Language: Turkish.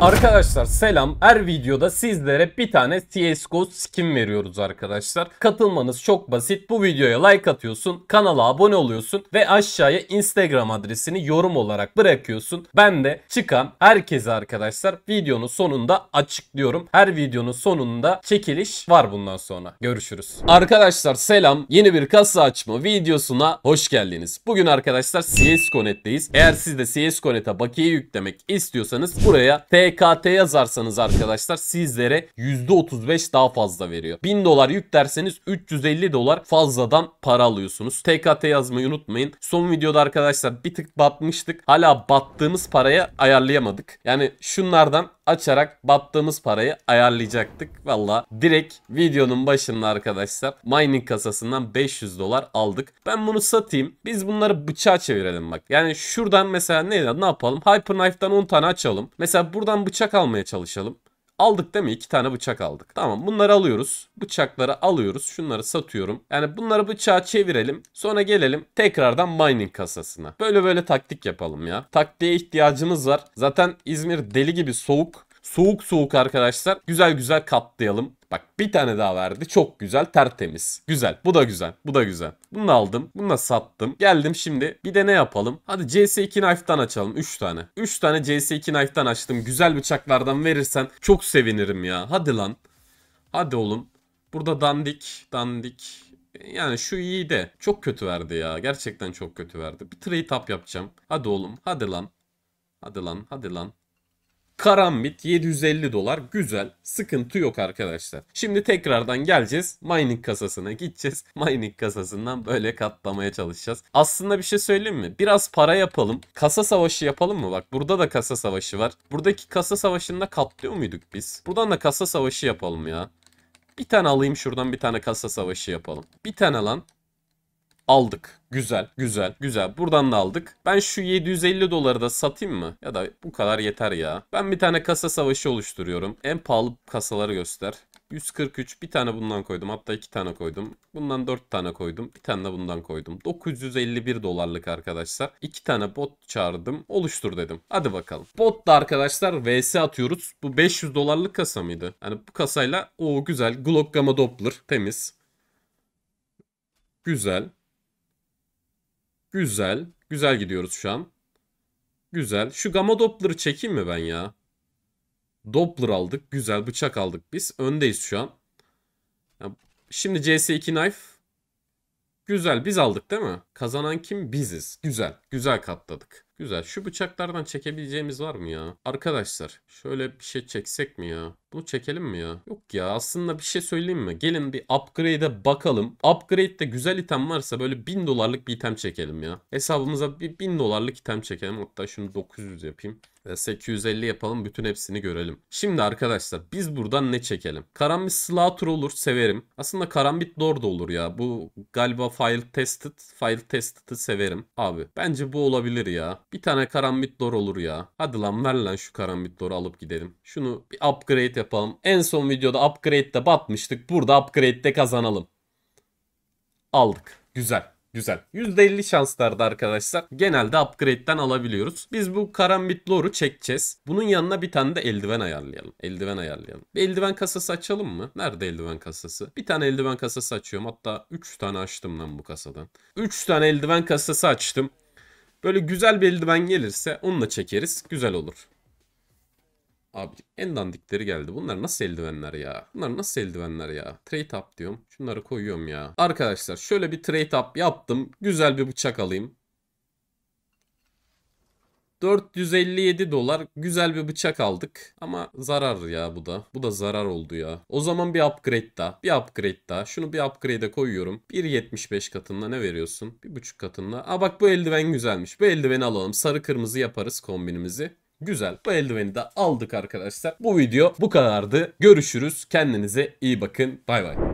Arkadaşlar selam. Her videoda sizlere bir tane CSGO skin veriyoruz arkadaşlar. Katılmanız çok basit. Bu videoya like atıyorsun, kanala abone oluyorsun ve aşağıya Instagram adresini yorum olarak bırakıyorsun. Ben de çıkan herkese arkadaşlar videonun sonunda açıklıyorum. Her videonun sonunda çekiliş var bundan sonra. Görüşürüz. Arkadaşlar selam. Yeni bir kasa açma videosuna hoş geldiniz. Bugün arkadaşlar CSGO.net'teyiz. Eğer siz de CSGO.net'e bakiye yüklemek istiyorsanız buraya TKT yazarsanız arkadaşlar sizlere %35 daha fazla veriyor. 1000 dolar yüklerseniz 350 dolar fazladan para alıyorsunuz. TKT yazmayı unutmayın. Son videoda arkadaşlar bir tık batmıştık. Hala battığımız paraya ayarlayamadık. Yani şunlardan açarak battığımız parayı ayarlayacaktık. Valla direkt videonun başında arkadaşlar mining kasasından 500 dolar aldık. Ben bunu satayım. Biz bunları bıçağa çevirelim bak. Yani şuradan mesela ne, ne yapalım? Hyperknife'dan 10 tane açalım. Mesela buradan bıçak almaya çalışalım. Aldık değil mi? İki tane bıçak aldık. Tamam bunları alıyoruz. Bıçakları alıyoruz. Şunları satıyorum. Yani bunları bıçağa çevirelim. Sonra gelelim tekrardan mining kasasına. Böyle böyle taktik yapalım ya. Taktiğe ihtiyacımız var. Zaten İzmir deli gibi soğuk. Soğuk soğuk arkadaşlar. Güzel güzel katlayalım. Bak bir tane daha verdi. Çok güzel tertemiz. Güzel. Bu da güzel. Bu da güzel. Bunu aldım. Bunu da sattım. Geldim şimdi. Bir de ne yapalım? Hadi CS2 Knife'dan açalım. 3 tane. 3 tane CS2 Knife'dan açtım. Güzel bıçaklardan verirsen çok sevinirim ya. Hadi lan. Hadi oğlum. Burada dandik. Dandik. Yani şu iyi de çok kötü verdi ya. Gerçekten çok kötü verdi. Bir trade up yapacağım. Hadi oğlum. Hadi lan. Hadi lan. Hadi lan. Karambit 750 dolar güzel sıkıntı yok arkadaşlar. Şimdi tekrardan geleceğiz mining kasasına gideceğiz. Mining kasasından böyle katlamaya çalışacağız. Aslında bir şey söyleyeyim mi? Biraz para yapalım. Kasa savaşı yapalım mı? Bak burada da kasa savaşı var. Buradaki kasa savaşında katlıyor muyduk biz? Buradan da kasa savaşı yapalım ya. Bir tane alayım şuradan bir tane kasa savaşı yapalım. Bir tane lan. Aldık. Güzel, güzel, güzel. Buradan da aldık. Ben şu 750 doları da satayım mı? Ya da bu kadar yeter ya. Ben bir tane kasa savaşı oluşturuyorum. En pahalı kasaları göster. 143 bir tane bundan koydum. Hatta iki tane koydum. Bundan 4 tane koydum. Bir tane de bundan koydum. 951 dolarlık arkadaşlar. İki tane bot çağırdım. Oluştur dedim. Hadi bakalım. Bot da arkadaşlar VS atıyoruz. Bu 500 dolarlık kasa mıydı? Yani bu kasayla o güzel. Glock Gamma Doppler temiz. Güzel. Güzel. Güzel gidiyoruz şu an. Güzel. Şu Gamma Doppler'ı çekeyim mi ben ya? Doppler aldık. Güzel. Bıçak aldık biz. Öndeyiz şu an. Şimdi CS2 Knife. Güzel. Biz aldık değil mi? Kazanan kim? Biziz. Güzel. Güzel katladık. Güzel. Şu bıçaklardan çekebileceğimiz var mı ya? Arkadaşlar şöyle bir şey çeksek mi ya? Bunu çekelim mi ya? Yok ya aslında bir şey söyleyeyim mi? Gelin bir upgrade'e bakalım. Upgrade'de güzel item varsa böyle 1000 dolarlık bir item çekelim ya. Hesabımıza bir 1000 dolarlık item çekelim. Hatta şunu 900 yapayım. 850 yapalım bütün hepsini görelim. Şimdi arkadaşlar biz buradan ne çekelim? Karambit Slaughter olur severim. Aslında Karambit Lord da olur ya. Bu galiba File Tested. File Tested'ı severim. Abi bence bu olabilir ya. Bir tane Karambit Lord olur ya. Hadi lan ver lan şu Karambit Lord'u alıp gidelim. Şunu bir upgrade yapalım. En son videoda upgrade'de batmıştık. Burada upgrade'de kazanalım. Aldık. Güzel. Güzel. %50 şanslarda arkadaşlar. Genelde upgrade'den alabiliyoruz. Biz bu karambit lore'u çekeceğiz. Bunun yanına bir tane de eldiven ayarlayalım. Eldiven ayarlayalım. Bir eldiven kasası açalım mı? Nerede eldiven kasası? Bir tane eldiven kasası açıyorum. Hatta 3 tane açtım lan bu kasadan. 3 tane eldiven kasası açtım. Böyle güzel bir eldiven gelirse onunla çekeriz. Güzel olur. Abi en dandikleri geldi. Bunlar nasıl eldivenler ya? Bunlar nasıl eldivenler ya? Trade up diyorum. Şunları koyuyorum ya. Arkadaşlar şöyle bir trade up yaptım. Güzel bir bıçak alayım. 457 dolar güzel bir bıçak aldık. Ama zarar ya bu da. Bu da zarar oldu ya. O zaman bir upgrade daha. Bir upgrade daha. Şunu bir upgrade'e koyuyorum. 1.75 katında ne veriyorsun? 1.5 katında. Aa bak bu eldiven güzelmiş. Bu eldiveni alalım. Sarı kırmızı yaparız kombinimizi. Güzel. Bu eldiveni de aldık arkadaşlar. Bu video bu kadardı. Görüşürüz. Kendinize iyi bakın. Bay bay.